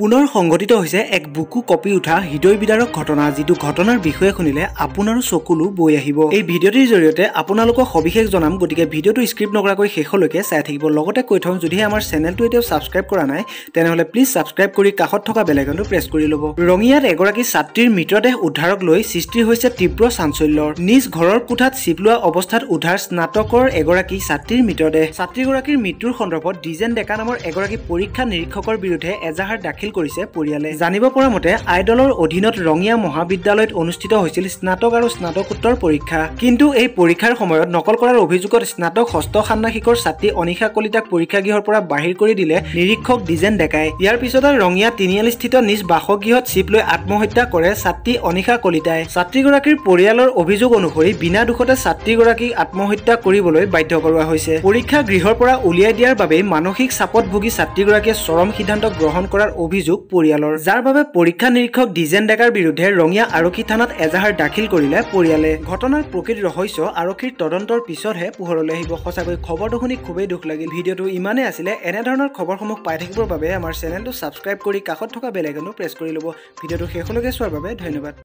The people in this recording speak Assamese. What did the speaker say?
পুনৰ সংঘটিত হৈছে এক বুকু কঁপি উঠা হৃদয় বিদাৰক ঘটনা যিটো ঘটনাৰ বিষয়ে শুনিলে আপোনাৰো চকুলো বৈ আহিব। এই ভিডিঅ'টিৰ জৰিয়তে আপোনালোকক সবিশেষ জনাম গতিকে ভিডিঅ'টো স্ক্ৰিপ্ট নকৰাকৈ শেষলৈকে চাই থাকিব। লগতে কৈ থওঁ যদিহে আমাৰ চেনেলটো এতিয়াও ছাবস্ক্ৰাইব কৰা নাই তেনেহ'লে প্লিজ ছাবস্ক্ৰাইব কৰি কাষত থকা বেলেগনটো প্ৰেছ কৰি ল'ব। ৰঙিয়াত এগৰাকী ছাত্ৰীৰ মৃতদেহ উদ্ধাৰক লৈ সৃষ্টি হৈছে তীব্ৰ চাঞ্চল্যৰ। নিজ ঘৰৰ কোঠাত চিপ লোৱা অৱস্থাত উদ্ধাৰ স্নাতকৰ এগৰাকী ছাত্ৰীৰ মৃতদেহ। ছাত্ৰীগৰাকীৰ মৃত্যুৰ সন্দৰ্ভত ডিজেন ডেকা নামৰ এগৰাকী পৰীক্ষা নিৰীক্ষকৰ বিৰুদ্ধে এজাহাৰ দাখিল কৰিছে পৰিয়ালে। জানিব পৰা মতে আইডলৰ অধীনত ৰঙিয়া মহাবিদ্যালয়ত অনুষ্ঠিত হৈছিল স্নাতক আৰু স্নাতকোত্তৰ পৰীক্ষা। কিন্তু এই পৰীক্ষাৰ সময়ত নকল কৰাৰ অভিযোগত স্নাতক ষষ্ঠ ষান্মাসিকৰ ছাত্ৰী অনিশা কলিতাক পৰীক্ষাগৃহৰ পৰা বাহিৰ কৰি দিলে নিৰীক্ষক ডিজেন ডেকাই। ইয়াৰ পিছতে ৰঙিয়া তিনিআলিস্থিত নিজ বাসগৃহত চিপ লৈ আত্মহত্যা কৰে ছাত্ৰী অনিশা কলিতাই। ছাত্ৰীগৰাকীৰ পৰিয়ালৰ অভিযোগ অনুসৰি বিনা দোষতে ছাত্ৰীগৰাকীক আত্মহত্যা কৰিবলৈ বাধ্য কৰোৱা হৈছে। পৰীক্ষা গৃহৰ পৰা উলিয়াই দিয়াৰ বাবেই মানসিক চাপত ভুগি ছাত্ৰীগৰাকীয়ে চৰম সিদ্ধান্ত গ্ৰহণ কৰাৰ অভিযোগ পৰিয়ালৰ। যাৰ বাবে পৰীক্ষা নিৰীক্ষক ডিজেন ডেকাৰ বিৰুদ্ধে ৰঙিয়া আৰক্ষী থানাত এজাহাৰ দাখিল কৰিলে পৰিয়ালে। ঘটনাৰ প্ৰকৃত ৰহস্য আৰক্ষীৰ তদন্তৰ পিছতহে পোহৰলৈ আহিব। সঁচাকৈ খবৰটো শুনি খুবেই দুখ লাগিল। ভিডিঅ'টো ইমানেই আছিলে এনেধৰণৰ খবৰসমূহ পাই থাকিবৰ বাবে আমাৰ চেনেলটো ছাবস্ক্ৰাইব কৰি কাষত থকা বেলেগনো প্ৰেছ কৰি ল'ব। ভিডিঅ'টো শেষলৈকে চোৱাৰ বাবে ধন্যবাদ।